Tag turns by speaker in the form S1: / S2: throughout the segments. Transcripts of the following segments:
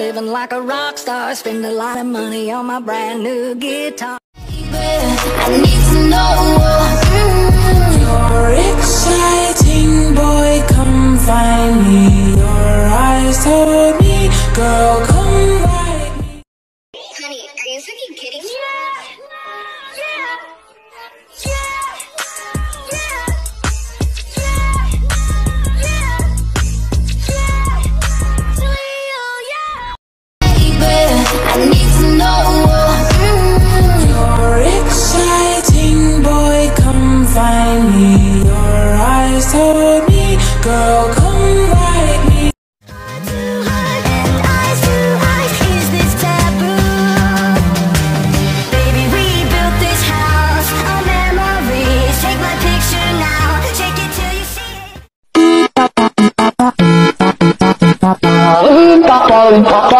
S1: living like a rock star. Spend a lot of money on my brand new guitar.
S2: I need to know
S3: You're exciting, boy, come find me. Your eyes told me, girl, come find me.
S2: Honey, are you fucking kidding me?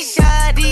S4: Shawty.